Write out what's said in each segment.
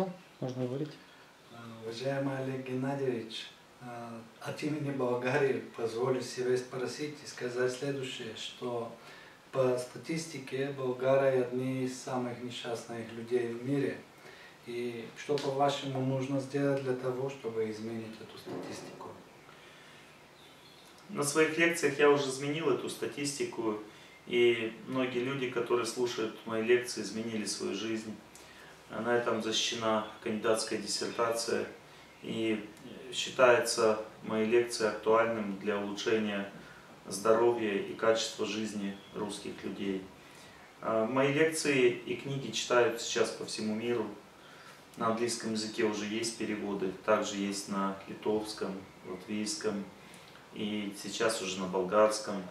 Все, можно говорить. А, Уважаемый Олег Геннадьевич, а, от имени Болгарии позволю себе спросить и сказать следующее, что по статистике Болгария одни из самых несчастных людей в мире. И что, по-вашему, нужно сделать для того, чтобы изменить эту статистику? На своих лекциях я уже изменил эту статистику, и многие люди, которые слушают мои лекции, изменили свою жизнь. На этом защищена кандидатская диссертация, и считается мои лекции актуальным для улучшения здоровья и качества жизни русских людей. А, Мои лекции и книги читают сейчас по всему миру. На английском языке уже есть переводы, также есть на литовском, латвийском и сейчас уже на болгарском.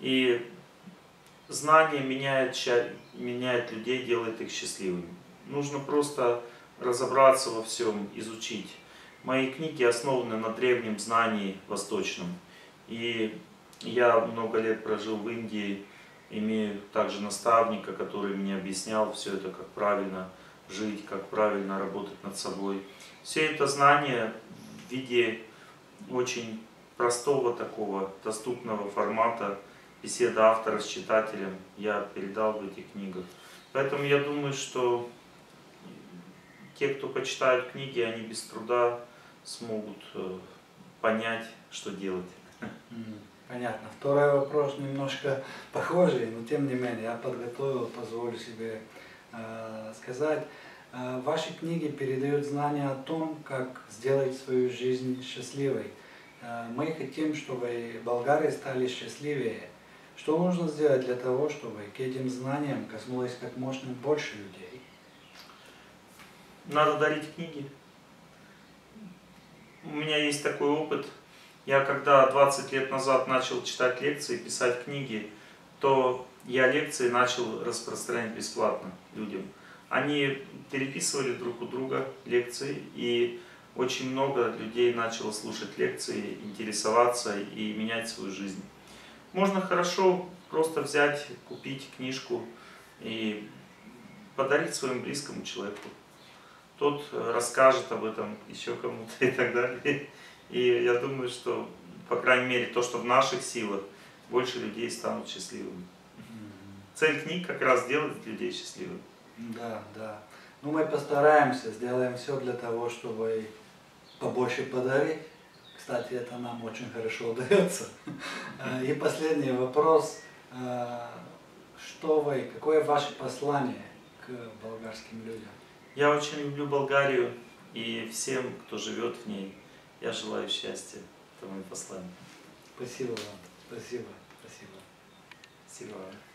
И знание меняет, меняет людей, делает их счастливыми. Нужно просто разобраться во всем, изучить. Мои книги основаны на древнем знании восточном. И я много лет прожил в Индии, имею также наставника, который мне объяснял все это, как правильно жить, как правильно работать над собой. Все это знание в виде очень простого такого, доступного формата, беседа автора с читателем я передал в этих книгах. Поэтому я думаю, что те, кто почитают книги, они без труда смогут э, понять, что делать. Понятно. Второй вопрос немножко похожий, но тем не менее я подготовил, позволю себе э, сказать. Э, ваши книги передают знания о том, как сделать свою жизнь счастливой. Мы хотим, чтобы болгары стали счастливее. Что нужно сделать для того, чтобы к этим знаниям коснулось как можно больше людей? Надо дарить книги. У меня есть такой опыт. Я когда 20 лет назад начал читать лекции, писать книги, то я лекции начал распространять бесплатно людям. Они переписывали друг у друга лекции, и очень много людей начало слушать лекции, интересоваться и менять свою жизнь. Можно хорошо просто взять, купить книжку и подарить своему близкому человеку. Тот э, расскажет об этом еще кому-то и так далее. И я думаю, что, по крайней мере, то, что в наших силах, больше людей станут счастливыми. Цель книг как раз сделать людей счастливыми. Да, да. Ну, мы постараемся, сделаем все для того, чтобы побольше подарить. Кстати, это нам очень хорошо удается. Э, И последний вопрос. Э, Что вы, какое ваше послание к болгарским людям? Я очень люблю Болгарию и всем, кто живет в ней, я желаю счастья. Это мое послание. Спасибо вам. Спасибо. Спасибо. Спасибо вам.